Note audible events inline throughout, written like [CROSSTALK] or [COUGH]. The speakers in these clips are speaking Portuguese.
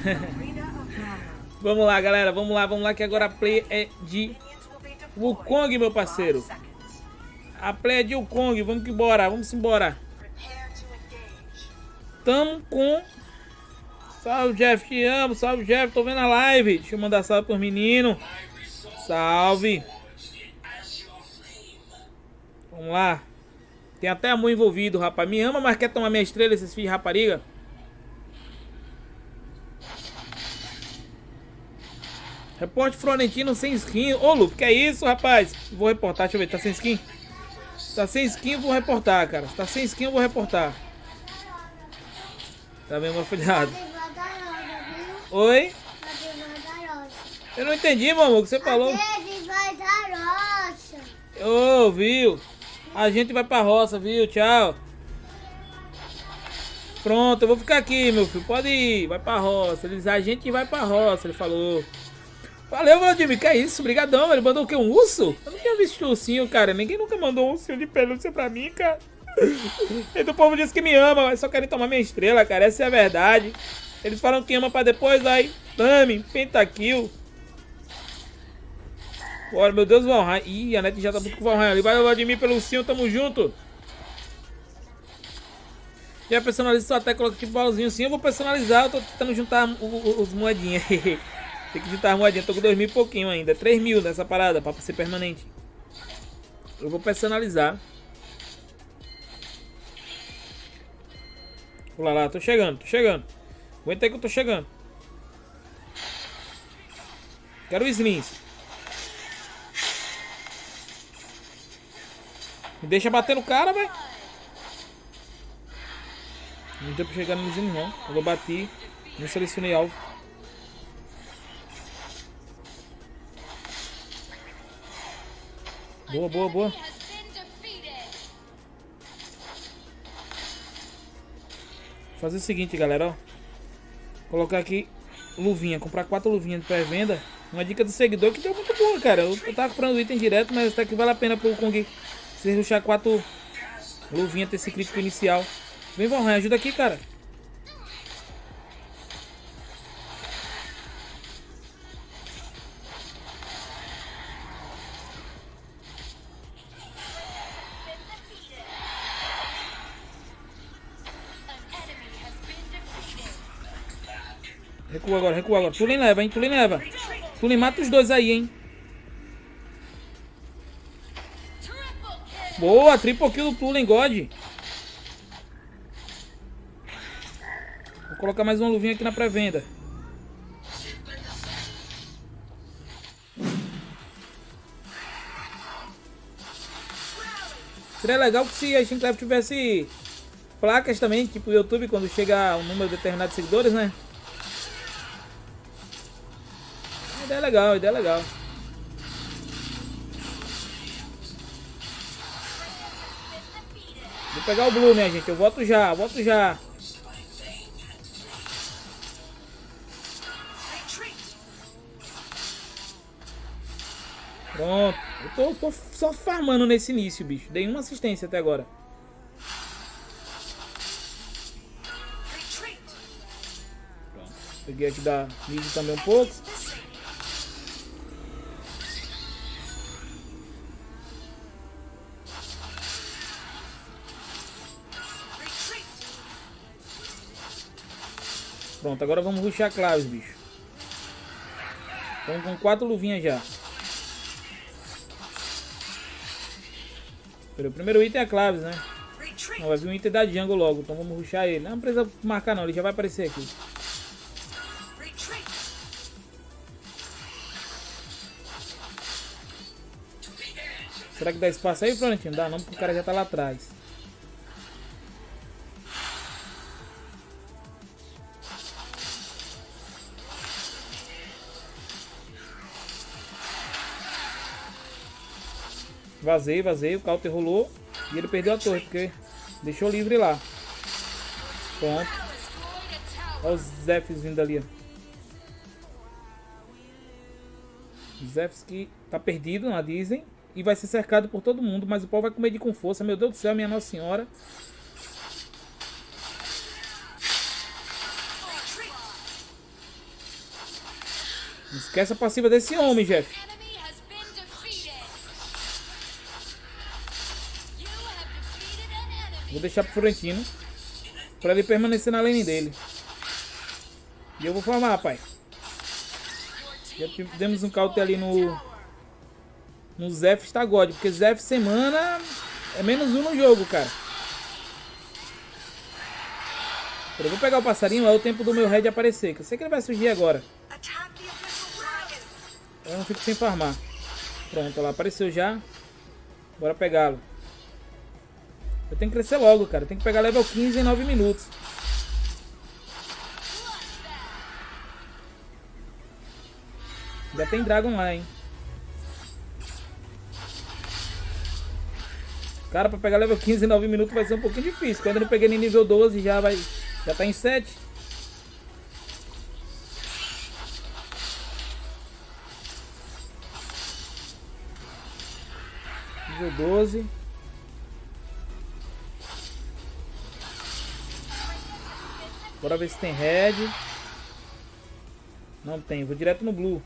[LAUGHS] vamos lá, galera. Vamos lá, vamos lá. Que agora a play é de Wukong, meu parceiro. A play é de Wukong. Vamos que embora. Vamos embora. Tamo com... Salve, Jeff. Te amo. Salve, Jeff. Tô vendo a live. Deixa eu mandar salve pros meninos. Salve. Vamos lá. Tem até amor envolvido, rapaz. Me ama, mas quer tomar minha estrela, esses filhos de rapariga? Reporte Florentino sem skin. Ô, Lu, que é isso, rapaz? Vou reportar, deixa eu ver. Tá sem skin? Tá sem skin, vou reportar, cara. Tá sem skin, eu vou reportar. Tá bem, meu filhado. Oi? Eu não entendi, meu amor, o que você falou. Ô, oh, viu? A gente vai pra roça, viu? Tchau. Pronto, eu vou ficar aqui, meu filho. Pode ir, vai pra roça. Ele diz, a gente vai pra roça, ele falou. Valeu, Vladimir, que é isso? Obrigadão. Ele mandou o quê? Um urso? Eu não tinha visto ursinho, cara. Ninguém nunca mandou um ursinho de pelúcia pra mim, cara. [LAUGHS] E o povo diz que me ama, mas só querem tomar minha estrela, cara. Essa é a verdade. Eles falam que ama pra depois, aí, tame, pentakill. Bora, meu Deus, Valheim. Ih, a net já tá muito com o Valheim ali. Valeu, Vladimir, ursinho, tamo junto. Já personaliza sua até coloca tipo balãozinho sim. Eu vou personalizar, eu tô tentando juntar os moedinhas. [LAUGHS] Tem que juntar as moedinhas, tô com 2 mil e pouquinho ainda. 3 mil nessa parada pra ser permanente. Eu vou personalizar. Olha lá, tô chegando, tô chegando. Aguenta aí que eu tô chegando. Quero Slings. Me deixa bater no cara, velho. Não deu pra chegar no Slings não. Eu bati. Não selecionei alvo. Boa, boa, boa. Fazer o seguinte, galera, ó. Colocar aqui luvinha, comprar quatro luvinhas de pré-venda. Uma dica do seguidor que deu muito boa, cara. Eu, eu tava comprando item direto, mas até que vale a pena pro Kong se ruxar quatro luvinhas ter esse crítico inicial. Vem, Valheim, ajuda aqui, cara. Recua agora, recua agora. Tulin leva, hein? Tulin leva. Tulin mata os dois aí, hein? Boa, triple kill do Tulin, God. Vou colocar mais uma luvinha aqui na pré-venda. Seria legal que se a Shinclap tivesse placas também, tipo o YouTube, quando chega um número determinado de seguidores, né? Legal, ideia legal. Vou pegar o Blue, minha gente. Eu volto já, volto já. Pronto. Eu tô, tô só farmando nesse início, bicho. Dei uma assistência até agora. Pronto. Peguei aqui da mid também um pouco. Pronto, agora vamos ruxar claves, bicho. Estamos com quatro luvinhas já. O primeiro item é claves, né? Não, vai vir um item da jungle logo, então vamos ruxar ele. Não precisa marcar não, ele já vai aparecer aqui. Será que dá espaço aí, Florentino? Dá não, porque o cara já tá lá atrás. Vazei, vazei, o counter rolou e ele perdeu a torre, porque deixou livre lá. Pronto. Olha os Zefs vindo ali. Zefs que tá perdido na Disney e vai ser cercado por todo mundo, mas o povo vai comer de com força. Meu Deus do céu, minha Nossa Senhora. Esquece a passiva desse homem, Jeff. Vou deixar pro Florentino. Pra ele permanecer na lane dele. E eu vou farmar, pai. Já demos um caute ali no. No Zef está God. Porque Zef semana é menos um no jogo, cara. Eu vou pegar o passarinho, é o tempo do meu red aparecer. Que eu sei que ele vai surgir agora. Eu não fico sem farmar. Pronto, lá, apareceu já. Bora pegá-lo. Eu tenho que crescer logo, cara. Eu tenho que pegar level 15 em 9 minutos. Já tem Dragon lá, hein. Cara, pra pegar level 15 em 9 minutos vai ser um pouquinho difícil. Quando eu não peguei nem nível 12, já vai... Já tá em 7. Nível 12. Bora ver se tem red. Não tem, vou direto no blue.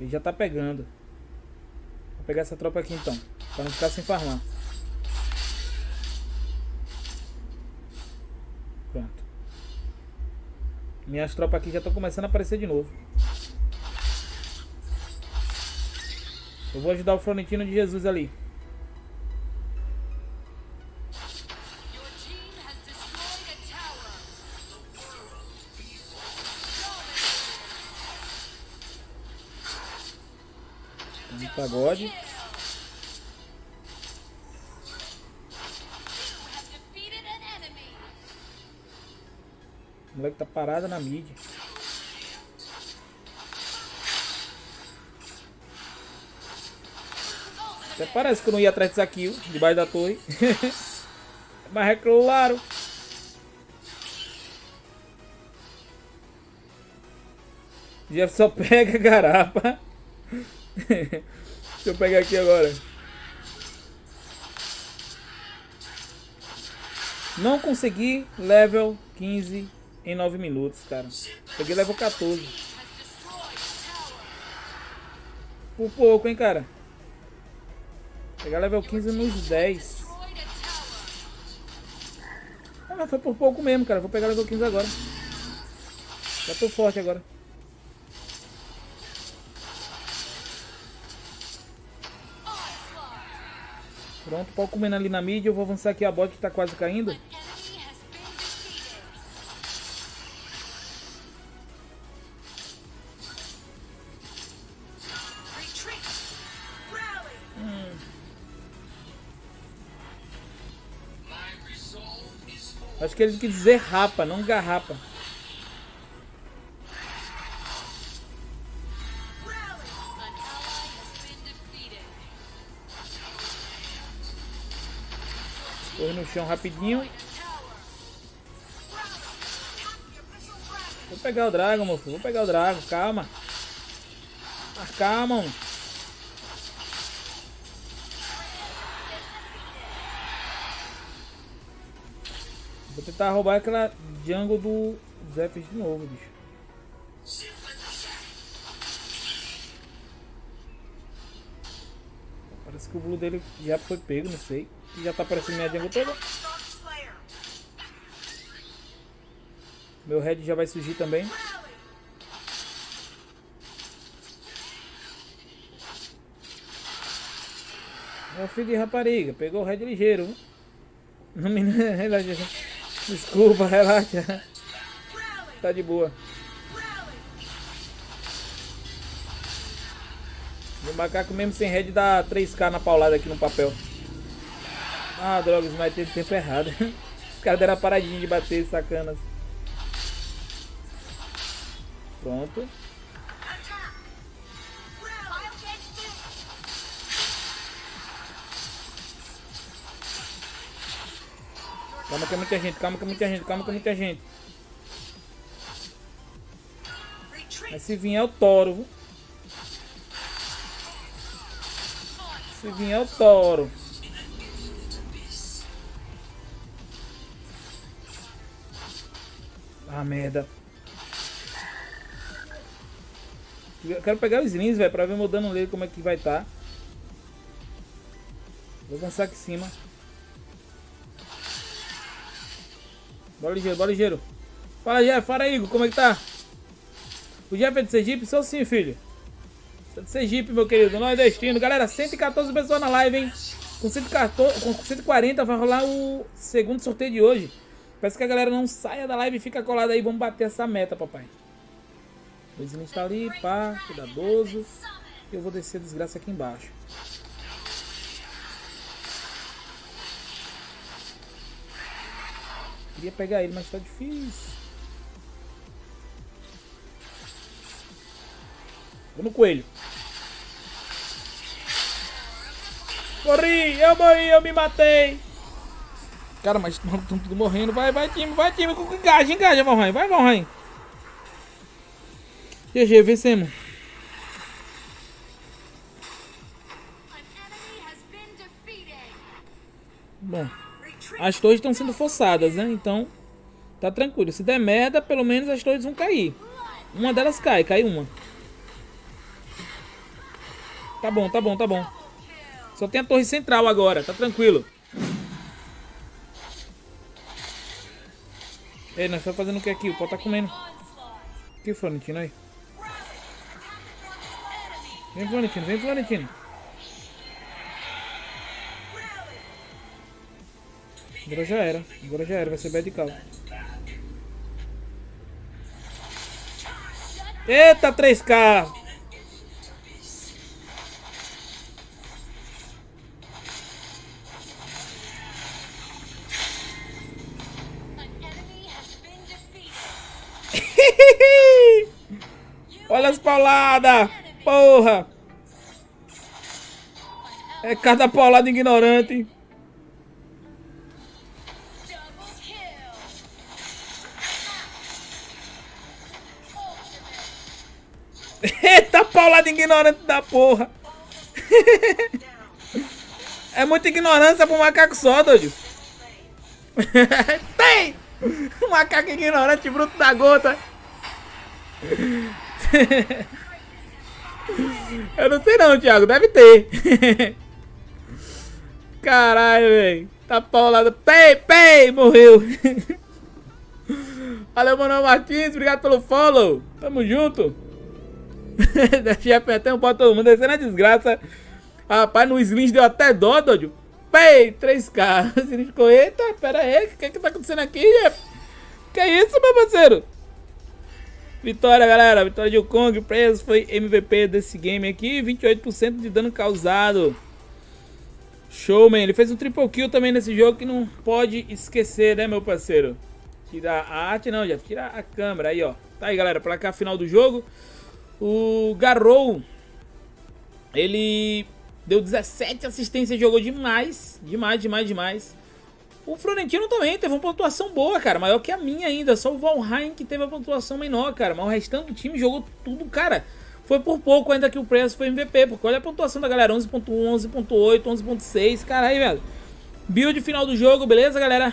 Ele já tá pegando. Vou pegar essa tropa aqui então. Pra não ficar sem farmar. Pronto. Minhas tropas aqui já estão começando a aparecer de novo. Eu vou ajudar o Florentino de Jesus ali. Pagode. O moleque tá parado na mid. Até parece que eu não ia atrás desse aqui, debaixo da torre. [LAUGHS] Mas é claro. Jeff só pega garapa. Deixa eu pegar aqui agora. Não consegui level 15 em 9 minutos, cara. Peguei level 14. Por pouco, hein, cara. Pegar level 15 nos 10. Destroyed a tower. Ah, foi por pouco mesmo, cara. Vou pegar level 15 agora. Já tô forte agora. Pronto, pode comendo ali na mídia. Eu vou avançar aqui a bot que tá quase caindo. Rally. Acho que ele quis dizer rapa, não garrapa. Corre no chão rapidinho. Vou pegar o Dragon, meu filho. Vou pegar o Dragon, calma. Ah, calma, mano. Vou tentar roubar aquela jungle do Zephyr de novo, bicho. Parece que o blue dele já foi pego, não sei. E já tá aparecendo minha jungle toda. Meu red já vai surgir também. Rally. Meu filho de rapariga, pegou o red ligeiro. Não me [LAUGHS] relaxa. Desculpa, relaxa. Tá de boa. O macaco mesmo sem red dá 3k na paulada aqui no papel. Ah, droga, smite teve tempo errado. [LAUGHS] Os caras deram a paradinha de bater, sacanas. Pronto. Calma que é muita gente, calma que é muita gente, calma que é muita gente. Mas se vier o toro. Se vier o toro. Ah, merda. Eu quero pegar os slings, velho, pra ver meu dano nele como é que vai estar. Tá. Vou avançar aqui em cima. Bora ligeiro, bora ligeiro. Fala, Jeff. Fala, Igor. Como é que tá? O Jeff é de Sergipe? Sou sim, filho. De Sergipe, meu querido. Nordestino. Galera, 114 pessoas na live, hein? Com, 114, com 140 vai rolar o segundo sorteio de hoje. Peço que a galera não saia da live e fica colada aí. Vamos bater essa meta, papai. O Slim está ali, pá, cuidadoso. Eu vou descer a desgraça aqui embaixo. Queria pegar ele, mas tá difícil. No coelho. Corri, eu morri, eu me matei. Cara, mas estão tudo morrendo. Vai, vai, time, vai, time. Engaja, engaja, Valheim. Vai, Valheim. GG, vencemos. Bom, as torres estão sendo forçadas, né? Então, tá tranquilo. Se der merda, pelo menos as torres vão cair. Uma delas cai, cai uma. Tá bom, tá bom, tá bom. Só tem a torre central agora, tá tranquilo. Ei, nós estamos fazendo o que aqui? O pau tá comendo. Que Florentino aí? Vem Florentino, vem Florentino. Agora já era, agora já era, vai ser bad call. Eita, 3K! Pauladas! Porra! É cada paulada ignorante. [LAUGHS] Eita, paulada ignorante da porra! [LAUGHS] É muita ignorância um macaco só, doido. [LAUGHS] Tem! Macaco ignorante, bruto da gota. [LAUGHS] Eu não sei não, Thiago. Deve ter. [LAUGHS] Caralho, velho. Tá paulado. Pei, pei, morreu. [LAUGHS] Valeu, Manuel Martins. Obrigado pelo follow. Tamo junto. Deixa apertar um pra todo mundo. Descendo a desgraça. Rapaz, no Slings deu até dó, Dodio. Pei, 3K. O ficou, eita, pera aí. O que é que tá acontecendo aqui, Jeff? Que isso, meu parceiro? Vitória, galera. Vitória de Kong. Preso foi MVP desse game aqui. 28% de dano causado. Show, man. Ele fez um triple kill também nesse jogo que não pode esquecer, né, meu parceiro? Tirar a arte, não, Jeff. Tirar a câmera. Aí, ó. Tá aí, galera. Placar final do jogo. O Garou. Ele deu 17 assistências. Jogou demais. Demais, demais, demais. O Florentino também teve uma pontuação boa, cara. Maior que a minha ainda. Só o Valheim que teve a pontuação menor, cara. Mas o restante do time jogou tudo, cara. Foi por pouco ainda que o Press foi MVP. Porque olha a pontuação da galera: 11.1, 11.8, 11.6. Caralho, velho. Build final do jogo, beleza, galera?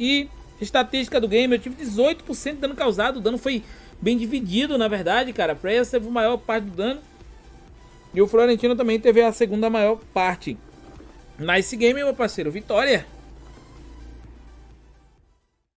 E estatística do game: eu tive 18% de dano causado. O dano foi bem dividido, na verdade, cara. Press teve a maior parte do dano. E o Florentino também teve a segunda maior parte. Nice game, meu parceiro. Vitória.